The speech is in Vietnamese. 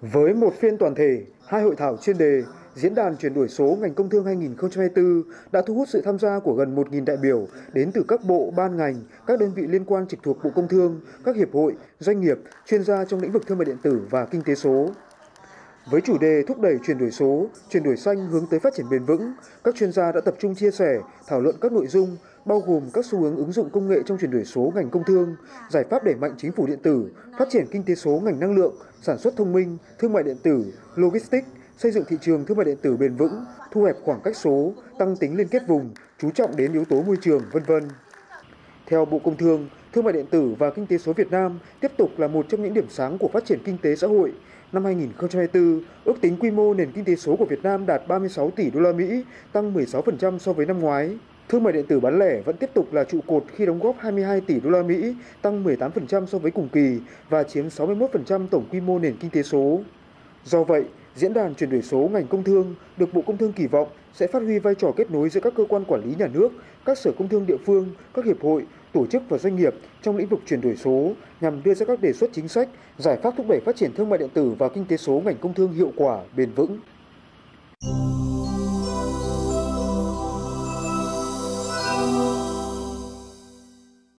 Với một phiên toàn thể, hai hội thảo chuyên đề, Diễn đàn chuyển đổi số ngành công thương 2024 đã thu hút sự tham gia của gần 1.000 đại biểu đến từ các bộ, ban ngành, các đơn vị liên quan trực thuộc Bộ Công Thương, các hiệp hội, doanh nghiệp, chuyên gia trong lĩnh vực thương mại điện tử và kinh tế số. Với chủ đề thúc đẩy chuyển đổi số, chuyển đổi xanh hướng tới phát triển bền vững, các chuyên gia đã tập trung chia sẻ, thảo luận các nội dung bao gồm các xu hướng ứng dụng công nghệ trong chuyển đổi số ngành công thương, giải pháp đẩy mạnh chính phủ điện tử, phát triển kinh tế số ngành năng lượng, sản xuất thông minh, thương mại điện tử, logistics, xây dựng thị trường thương mại điện tử bền vững, thu hẹp khoảng cách số, tăng tính liên kết vùng, chú trọng đến yếu tố môi trường, vân vân. Theo Bộ Công Thương, thương mại điện tử và kinh tế số Việt Nam tiếp tục là một trong những điểm sáng của phát triển kinh tế xã hội. Năm 2024, ước tính quy mô nền kinh tế số của Việt Nam đạt 36 tỷ đô la Mỹ, tăng 16% so với năm ngoái. Thương mại điện tử bán lẻ vẫn tiếp tục là trụ cột khi đóng góp 22 tỷ đô la Mỹ, tăng 18% so với cùng kỳ và chiếm 61% tổng quy mô nền kinh tế số. Do vậy, diễn đàn chuyển đổi số ngành công thương được Bộ Công Thương kỳ vọng sẽ phát huy vai trò kết nối giữa các cơ quan quản lý nhà nước, các sở công thương địa phương, các hiệp hội, tổ chức và doanh nghiệp trong lĩnh vực chuyển đổi số nhằm đưa ra các đề xuất chính sách, giải pháp thúc đẩy phát triển thương mại điện tử và kinh tế số ngành công thương hiệu quả, bền vững.